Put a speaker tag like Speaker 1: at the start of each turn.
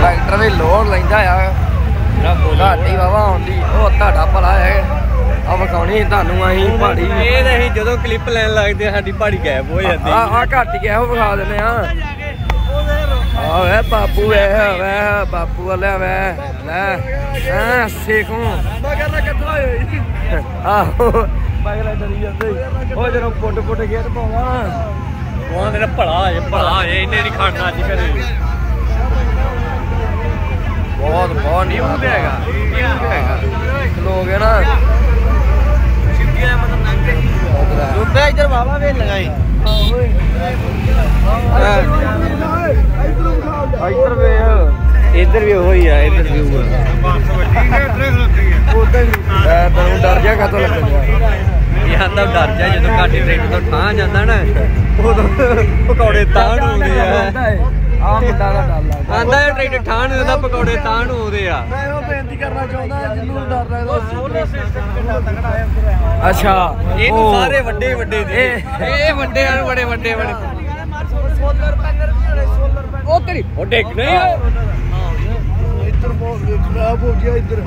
Speaker 1: Tractor ਵੀ load ਲੈਂਦਾ ਆ। ਘਾਟੀ ਵਾਵਾ ਆਉਂਦੀ। ਉਹ ਤੁਹਾਡਾ ਭਲਾ ਹੈ। ਆ ਵਿਖਾਉਣੀ ਤੁਹਾਨੂੰ ਅਸੀਂ ਪਹਾੜੀ
Speaker 2: ਇਹ ਤਾਂ ਅਸੀਂ ਜਦੋਂ ਕਲਿੱਪ ਲੈਣ ਲੱਗਦੇ ਆ, ਸਾਡੀ ਪਹਾੜੀ ਗਾਇਬ ਹੋ ਜਾਂਦੀ।
Speaker 1: ਆ ਆ ਘਾਟੀ ਗਿਆ ਉਹ ਵਿਖਾ ਦਿੰਦੇ ਆ। ਆ ਵੇ ਬਾਪੂ ਵੇ ਵੇ ਬਾਪੂ ਵਾਲਾ ਵੇ। ਲੈ ਆ ਸੇਖੂ।
Speaker 2: ਮਗਰ ਕਿੱਥਾ ਹੋਈ
Speaker 1: ਆਹੋ। ਬਗਲਾ ਡਰੀ ਜਾਂਦੇ ਉਹ ਜਦੋਂ ਪੁੱਟ ਪੁੱਟ ਗੇਟ ਪਾਉਂਦਾ
Speaker 2: ਉਹ ਮੇਰਾ ਭਲਾ ਜੇ ਭਲਾ ਜੇ ਇਹਨੇ ਨਹੀਂ ਖੜਨਾ ਅੱਜ ਘਰੇ।
Speaker 1: ਨਹੀਂ
Speaker 2: ਇਹ ਹੈਗਾ। ਇਹ ਹੈਗਾ।
Speaker 1: ਲੋਕ ਹੈ ਨਾ।
Speaker 2: ਸਿੱਧੀਆਂ ਮਤਲਬ ਲੰਘ
Speaker 1: ਰੁਪਏ ਇੱਧਰ ਵਾਵਾ ਵੇ ਲਗਾਈ ਇੱਧਰ ਵੇ ਇੱਧਰ ਵੀ ਉਹੀ ਆ ਇੱਧਰ ਵੀ ਉਹ ਆ। ਤੈਨੂੰ ਡਰ ਜਾ ਕਾਤੋਂ ਲੱਗਦਾ
Speaker 2: ਇਹ ਆਂਦਾ ਡਰ ਜਾ ਜਦੋਂ ਘਾਟੀ ਟ੍ਰੇਨ ਤੋਂ ਠਾਂ ਜਾਂਦਾ ਨਾ ਉਦੋਂ ਪਕੌੜੇ ਤਾਂ ਨੂੰ ਆਉਂਦੇ ਆ
Speaker 1: ਆ ਮੁੰਡਾ ਦਾ ਡਰ ਲੱਗਦਾ।
Speaker 2: ਆਂਦਾ ਇਹ ਟ੍ਰੇਨ ਠਾਂ ਨੂੰ ਉਹਦਾ ਪਕੌੜੇ ਤਾਂ ਨੂੰ ਆਉਂਦੇ ਆ।
Speaker 1: ਮੈਂ ਉਹ ਬੇਨਤੀ ਕਰਨਾ ਚਾਹੁੰਦਾ ਜਿੰਨੂੰ ਡਰ ਲੱਗਦਾ ਸੋਲਰ ਸਿਸਟਮ ਕਿੰਨਾ ਤਗੜਾ ਹੈ ਅੱਛਾ
Speaker 2: ਇਹਨੂੰ
Speaker 1: ਉਹ-
Speaker 2: ਸਾਰੇ ਵੱਡੇ ਵੱਡੇ ਦੇ
Speaker 1: ਇਹ-
Speaker 2: ਇਹ ਵੱਡੇ ਆ ਬੜੇ ਵੱਡੇ ਵੱਡੇ
Speaker 1: ਸੋਲਰ ਪੈਨਲ ਵੀ ਹੋਣੇ ਸੋਲਰ ਪੈਨਲ।
Speaker 2: ਉਹ ਤੇਰੀ ਉਹ ਡਿੱਗ ਨਹੀਂ
Speaker 1: ਇੱਧਰ ਬਹੁਤ ਖਰਾਬ ਹੋ ਗਿਆ ਇੱਧਰ।